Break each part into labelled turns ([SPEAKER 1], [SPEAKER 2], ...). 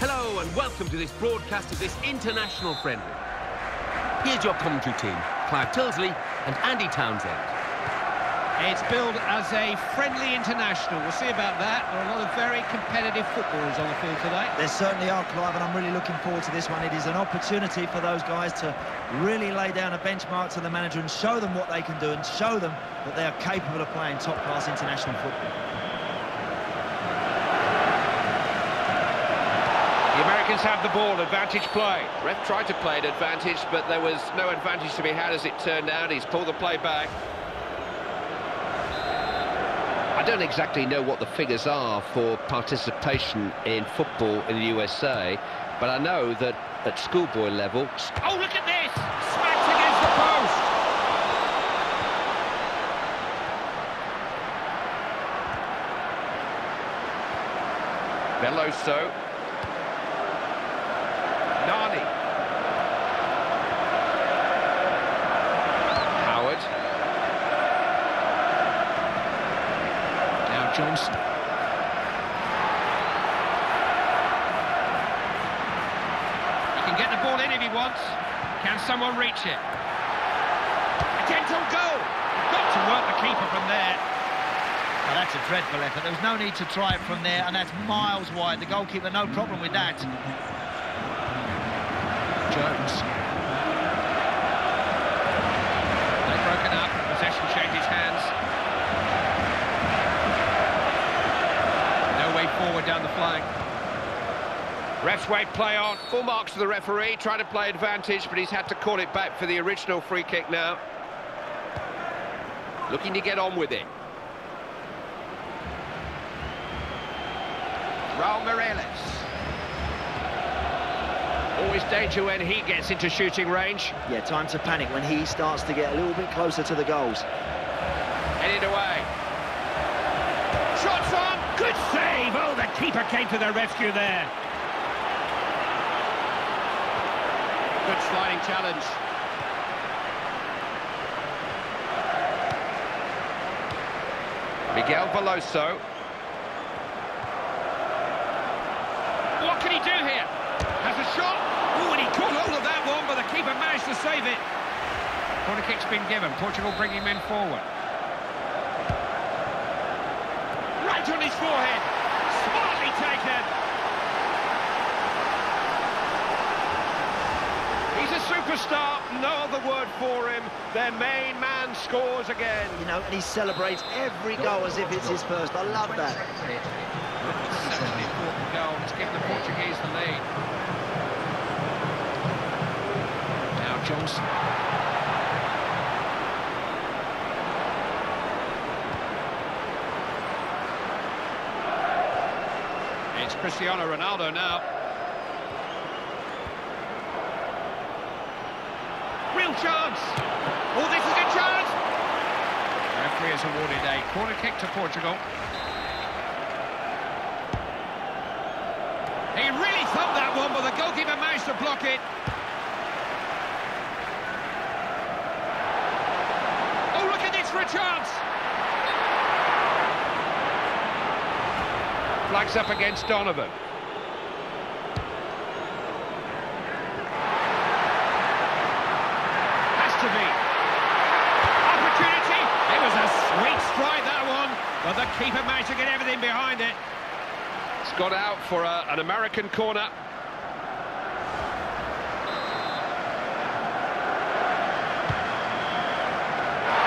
[SPEAKER 1] Hello and welcome to this broadcast of this international friendly. Here's your commentary team, Clive Tyldesley and Andy Townsend.
[SPEAKER 2] It's billed as a friendly international. We'll see about that. There are a lot of very competitive footballers on the field today.
[SPEAKER 3] There certainly are, Clive, and I'm really looking forward to this one. It is an opportunity for those guys to really lay down a benchmark to the manager and show them what they can do and show them that they are capable of playing top-class international football.
[SPEAKER 2] The have the ball, advantage play.
[SPEAKER 4] Ref tried to play an advantage, but there was no advantage to be had as it turned out. He's pulled the play back. I don't exactly know what the figures are for participation in football in the USA, but I know that at schoolboy level...
[SPEAKER 2] Oh, look at this! Smacked against the post!
[SPEAKER 4] Veloso. Nani. Howard.
[SPEAKER 2] Now Johnson. He can get the ball in if he wants. Can someone reach it? A gentle goal! Got to work the keeper from there.
[SPEAKER 3] Well, that's a dreadful effort. There was no need to try it from there, and that's miles wide. The goalkeeper, no problem with that.
[SPEAKER 2] Jones. They've broken up. Possession changes hands. No way forward down the flank.
[SPEAKER 4] Ref's wait play on. Full marks to the referee. Trying to play advantage, but he's had to call it back for the original free kick now. Looking to get on with it. Raul Meireles. Always danger when he gets into shooting range.
[SPEAKER 3] Yeah, time to panic when he starts to get a little bit closer to the goals.
[SPEAKER 4] Headed away.
[SPEAKER 2] Shots on! Good save! Oh, the keeper came to the rescue there.
[SPEAKER 4] Good sliding challenge. Miguel Veloso.
[SPEAKER 2] What can he do here? Has a shot. Oh, and he caught hold of that one, but the keeper managed to save it. Corner kick's been given. Portugal bringing men forward. Right on his forehead. Smartly taken.
[SPEAKER 4] He's a superstar, no other word for him. Their main man scores again.
[SPEAKER 3] You know, and he celebrates every goal as if it's his first. I love that.
[SPEAKER 2] Such an important goal. It's given the Portuguese the lead. Now Johnson. It's Cristiano Ronaldo now. Real chance! Oh, this is a chance! Referee has awarded a corner kick to Portugal. He really thumped that one, but the goalkeeper managed to block it. Oh, look at this for a chance!
[SPEAKER 4] Flags up against Donovan.
[SPEAKER 2] Has to be. Opportunity! It was a sweet strike, that one, but the keeper managed to get everything behind it.
[SPEAKER 4] It's got out for a, an American corner.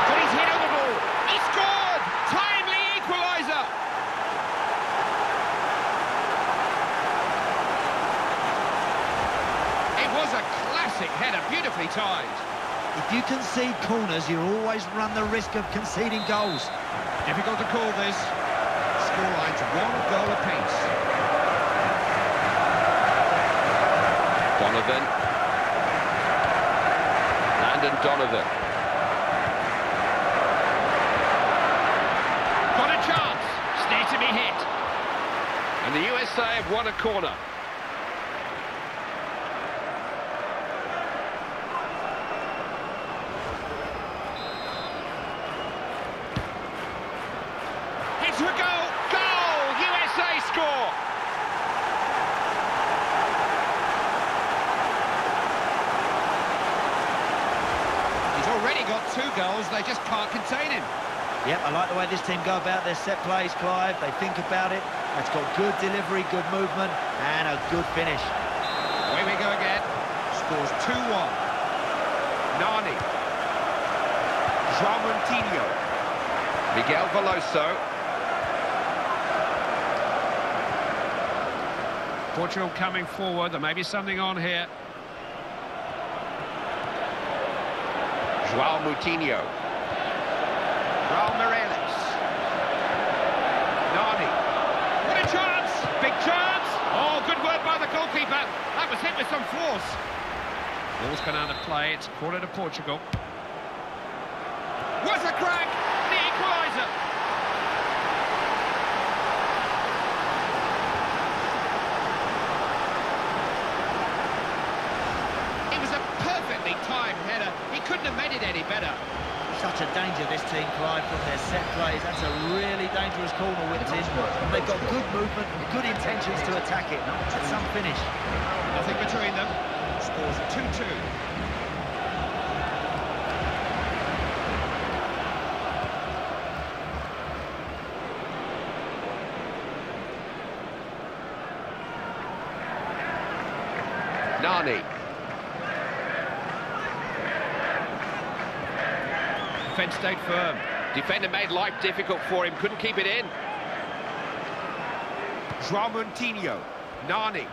[SPEAKER 2] Got his head on the ball. He scored! Timely equaliser! It was a classic header, beautifully timed.
[SPEAKER 3] If you concede corners, you always run the risk of conceding goals.
[SPEAKER 2] Difficult to call this. Scoreline's one goal apiece.
[SPEAKER 4] Donovan. Landon Donovan.
[SPEAKER 2] Got a chance. Stay to be hit.
[SPEAKER 4] And the USA have won a corner.
[SPEAKER 2] It's a goal. Goal! USA score. He got two goals, they just can't contain him.
[SPEAKER 3] Yep, I like the way this team go about their set plays, Clive. They think about it. It's got good delivery, good movement, and a good finish.
[SPEAKER 2] Away we go again. Scores 2-1. Nani. João Moutinho.
[SPEAKER 4] Miguel Veloso.
[SPEAKER 2] Portugal coming forward. There may be something on here.
[SPEAKER 4] João Moutinho.
[SPEAKER 2] Raul Meireles. Nani. What a chance! Big chance! Oh, good work by the goalkeeper. That was hit with some force. Ball's gone out of play. It's quarter to Portugal. What a crack! The equaliser! It was a perfectly timed header. He couldn't have made it any better.
[SPEAKER 3] Such a danger, this team, Clive, from their set plays. That's a really dangerous corner whipped in. They've got good movement, good intentions to attack it. That's some finish.
[SPEAKER 2] Nothing between them. Scores 2-2.
[SPEAKER 4] Nani.
[SPEAKER 2] Defence stayed firm.
[SPEAKER 4] Defender made life difficult for him, couldn't keep it in.
[SPEAKER 2] João Nani.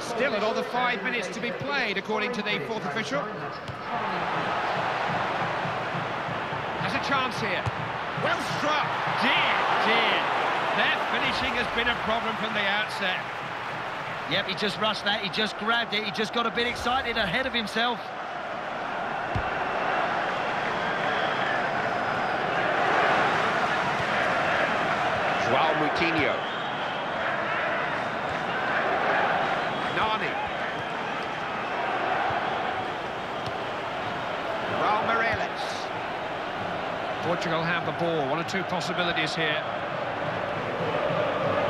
[SPEAKER 2] Still another five minutes to be played, according to the fourth official. Has a chance here. Well struck. Dear, dear. Their finishing has been a problem from the outset.
[SPEAKER 3] Yep, he just rushed that, he just grabbed it, he just got a bit excited ahead of himself.
[SPEAKER 4] João Moutinho.
[SPEAKER 2] Nani. Raul Meireles. Portugal have the ball. One or two possibilities here.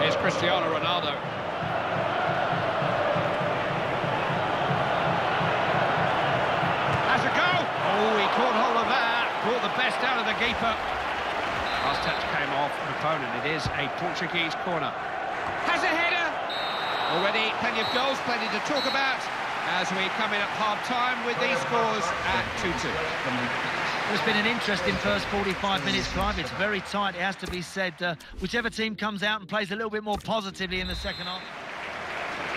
[SPEAKER 2] Here's Cristiano Ronaldo. Has a go. Oh, he caught hold of that. Brought the best out of the keeper. Last touch came off an opponent. It is a Portuguese corner. Has a header. Already plenty of goals, plenty to talk about as we come in at half-time with these scores at 2-2.
[SPEAKER 3] It's been an interesting first 45 minutes, Clive. It's very tight, it has to be said. Uh, whichever team comes out and plays a little bit more positively in the second half.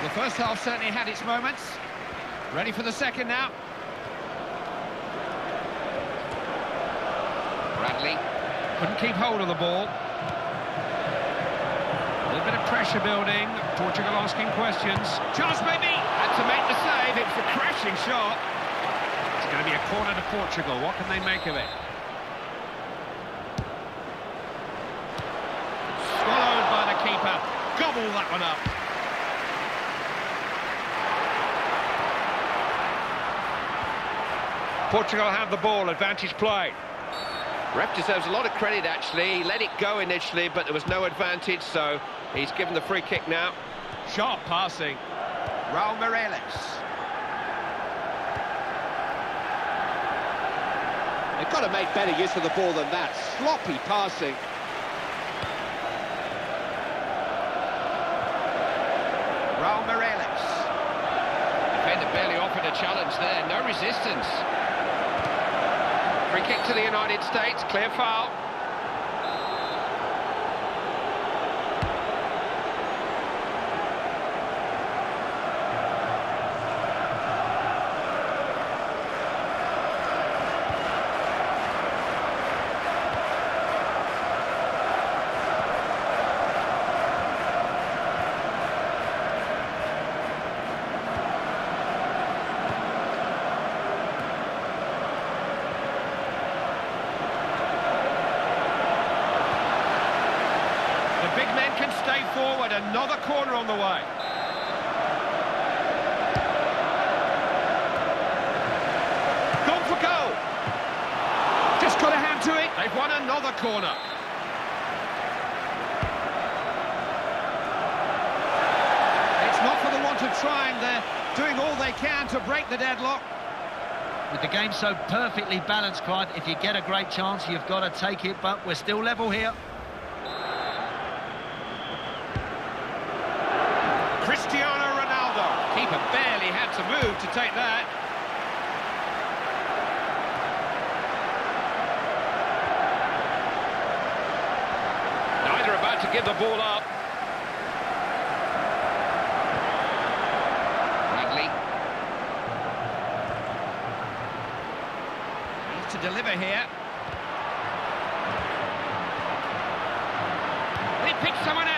[SPEAKER 2] The first half certainly had its moments. Ready for the second now.
[SPEAKER 4] Bradley.
[SPEAKER 2] Couldn't keep hold of the ball. A little bit of pressure building. Portugal asking questions. Chance maybe. Had to make the. It was a crashing shot. It's going to be a corner to Portugal. What can they make of it? Swallowed by the keeper. Gobble that one up. Portugal have the ball. Advantage play.
[SPEAKER 4] Ref deserves a lot of credit, actually. He let it go initially, but there was no advantage, so he's given the free kick now.
[SPEAKER 2] Sharp passing. Raul Meireles.
[SPEAKER 5] They've got to make better use of the ball than that. Sloppy passing.
[SPEAKER 2] Raul Meireles.
[SPEAKER 4] Defender barely offered a challenge there. No resistance. Free kick to the United States. Clear foul.
[SPEAKER 2] The big men can stay forward. Another corner on the way. Gone for goal. Just got a hand to it. They've won Another corner. It's not for the want of trying. They're doing all they can to break the deadlock.
[SPEAKER 3] With the game so perfectly balanced, Clive, if you get a great chance, you've got to take it, but we're still level here.
[SPEAKER 2] Cristiano Ronaldo. Keeper had to move to take that. Neither about to give the ball up.
[SPEAKER 4] Bradley.
[SPEAKER 2] Needs to deliver here. He picks someone out.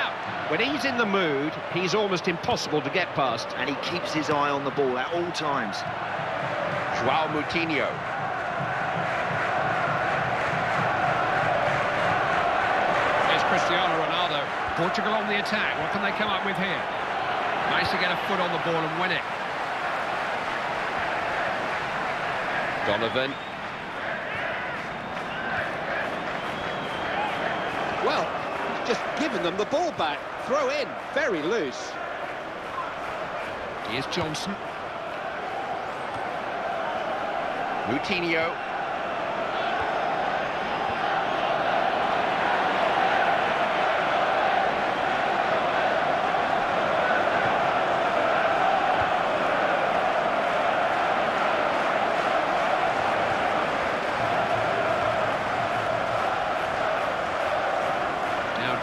[SPEAKER 5] When he's in the mood, he's almost impossible to get past.
[SPEAKER 3] And he keeps his eye on the ball at all times.
[SPEAKER 4] Joao Moutinho.
[SPEAKER 2] There's Cristiano Ronaldo. Portugal on the attack. What can they come up with here? Nice to get a foot on the ball and win it.
[SPEAKER 4] Donovan.
[SPEAKER 5] Well, he's just given them the ball back. Throw in, very loose.
[SPEAKER 2] Here's Johnson.
[SPEAKER 4] Moutinho.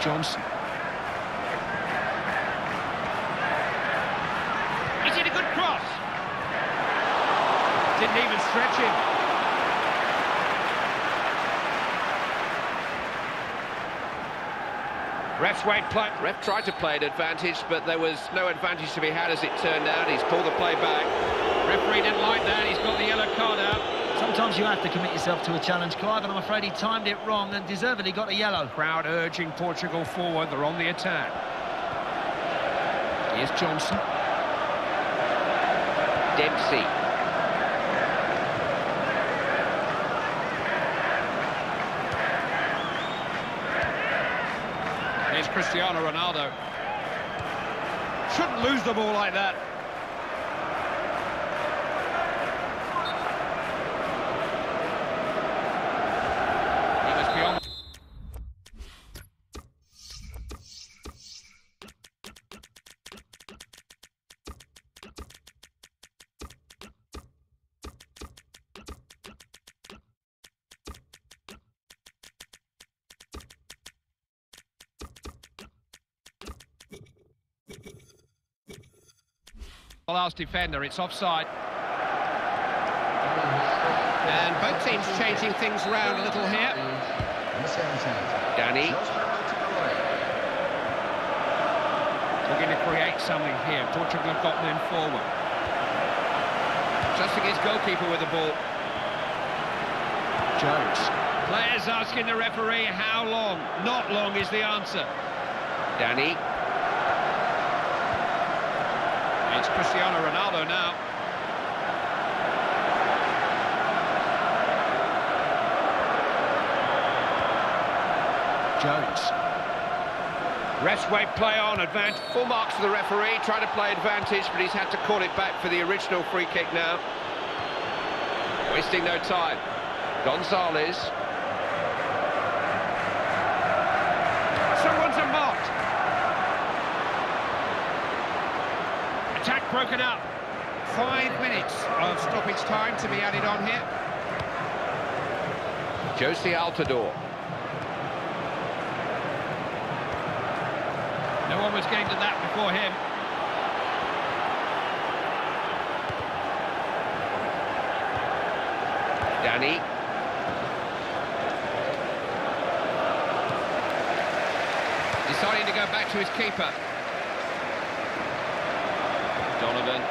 [SPEAKER 2] Johnson. Is it a good cross? Didn't even stretch him. Ref's wait play.
[SPEAKER 4] Ref tried to play an advantage, but there was no advantage to be had as it turned out. He's called the play back.
[SPEAKER 2] Referee didn't like that. He's got the yellow card out.
[SPEAKER 3] Sometimes you have to commit yourself to a challenge, Clive, and I'm afraid he timed it wrong and deservedly got a yellow.
[SPEAKER 2] Crowd urging Portugal forward. They're on the attack. Here's Johnson.
[SPEAKER 4] Dempsey.
[SPEAKER 2] Here's Cristiano Ronaldo. Shouldn't lose the ball like that. Last defender, it's offside. And both teams changing things around a little here.
[SPEAKER 4] Danny.
[SPEAKER 2] Looking to create something here. Portugal have got men forward. Trusting his goalkeeper with the ball. Jones. Players asking the referee how long. Not long is the answer.
[SPEAKER 4] Danny.
[SPEAKER 2] It's Cristiano Ronaldo now. Jones. Refs wait play on, advance.
[SPEAKER 4] Full marks for the referee, trying to play advantage, but he's had to call it back for the original free kick now. Wasting no time. Gonzalez.
[SPEAKER 2] Someone's a marked. Attack broken up. Five minutes of stoppage time to be added on here.
[SPEAKER 4] Jozy Altidore.
[SPEAKER 2] No one was getting to that before him.
[SPEAKER 4] Danny.
[SPEAKER 2] Deciding to go back to his keeper.
[SPEAKER 4] Donovan.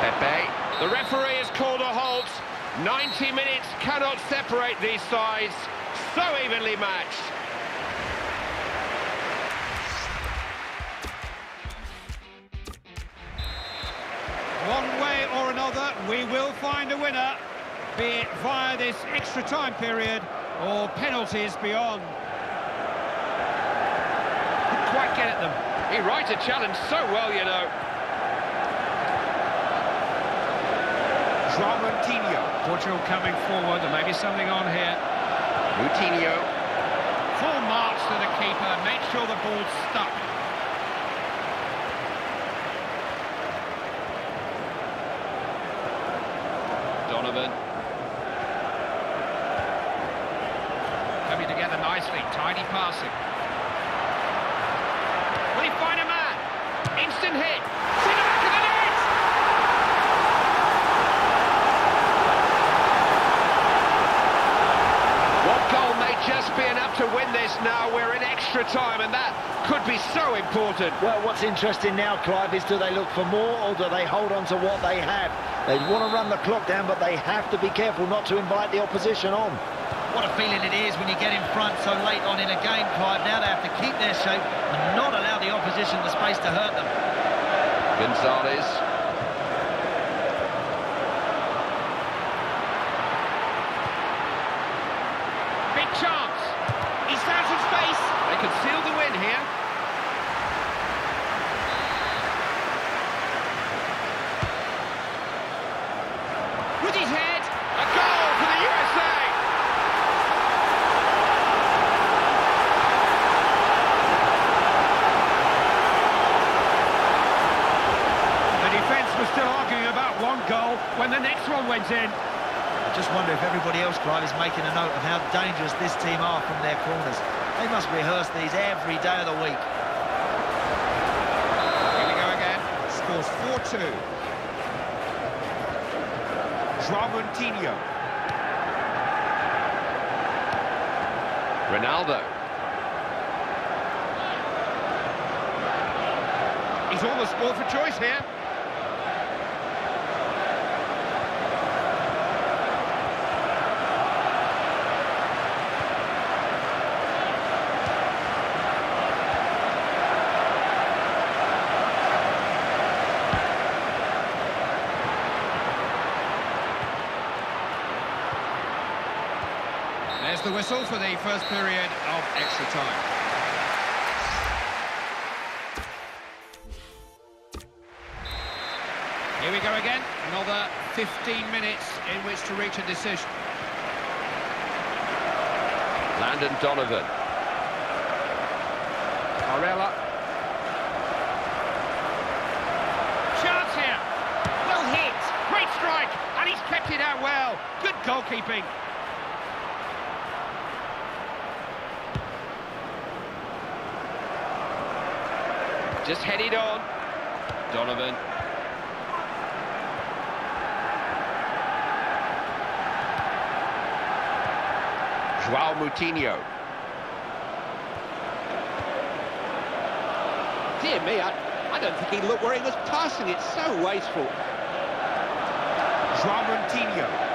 [SPEAKER 4] Pepe.
[SPEAKER 2] The referee has called a halt. 90 minutes cannot separate these sides. So evenly matched. One way or another, we will find a winner. be it via this extra time period or penalties beyond. Couldn't quite get at them.
[SPEAKER 4] He rides a challenge so well, you know.
[SPEAKER 2] João Moutinho. Portugal coming forward, there may be something on here.
[SPEAKER 4] Moutinho.
[SPEAKER 2] Full march to the keeper, make sure the ball's stuck.
[SPEAKER 4] Donovan.
[SPEAKER 2] Coming together nicely, tidy passing. Will he find a man? Instant hit. To the back of the net!
[SPEAKER 4] One goal may just be enough to win this now. We're in extra time, and that could be so important.
[SPEAKER 3] Well, what's interesting now, Clive, is do they look for more or do they hold on to what they have? They want to run the clock down, but they have to be careful not to invite the opposition on. What a feeling it is when you get in front so late on in a game, Clive. Now they have to keep their shape and not allow the opposition the space to hurt them.
[SPEAKER 4] Gonzalez.
[SPEAKER 2] Big chance. He's found some space.
[SPEAKER 4] They could seal the win here.
[SPEAKER 2] With his head.
[SPEAKER 4] A goal for the USA!
[SPEAKER 2] The defence was still arguing about one goal when the next one went in.
[SPEAKER 3] I just wonder if everybody else, Clive, is making a note of how dangerous this team are from their corners. They must rehearse these every day of the week.
[SPEAKER 2] Here we go again. Scores 4-2. João
[SPEAKER 4] Ronaldo.
[SPEAKER 2] He's almost scored for choice here. Whistle for the first period of extra time. Here we go again, another 15 minutes in which to reach a decision.
[SPEAKER 4] Landon Donovan.
[SPEAKER 2] Barella. Chance here. Well hit. Great strike. And he's kept it out well. Good goalkeeping.
[SPEAKER 4] Just headed on. Donovan. João Moutinho.
[SPEAKER 5] Dear me, I, I don't think he looked where he was passing. It's so wasteful.
[SPEAKER 2] João Moutinho.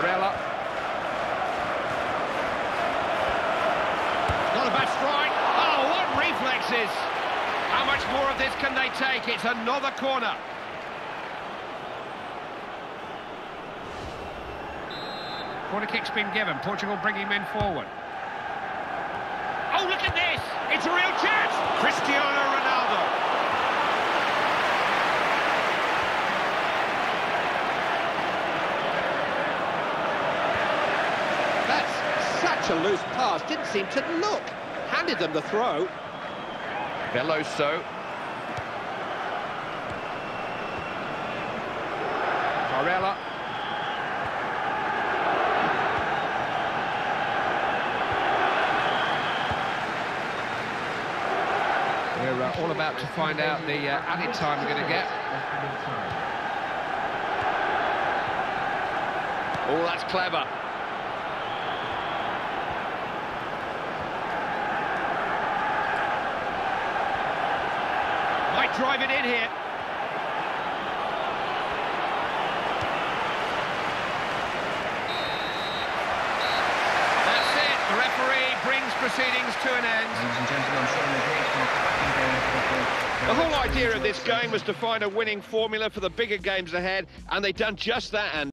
[SPEAKER 2] Barella. Not a bad strike. Oh, what reflexes! How much more of this can they take? It's another corner. Corner kick's been given. Portugal bringing men forward. Oh, look at this! It's a real chance! Cristiano Ronaldo.
[SPEAKER 5] That's such a loose pass. Didn't seem to look. Handed them the throw.
[SPEAKER 4] Veloso.
[SPEAKER 2] Barella. We're uh, all about to find out the uh, added time we're going to get.
[SPEAKER 4] Oh, that's clever.
[SPEAKER 2] Might drive it in here.
[SPEAKER 6] Proceedings to an end.
[SPEAKER 7] Ladies and gentlemen, Sean McGee from the cracking game of football.
[SPEAKER 2] The whole idea of this game was to find a winning formula for the bigger games ahead, and they've done just that. And